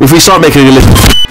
if we start making a list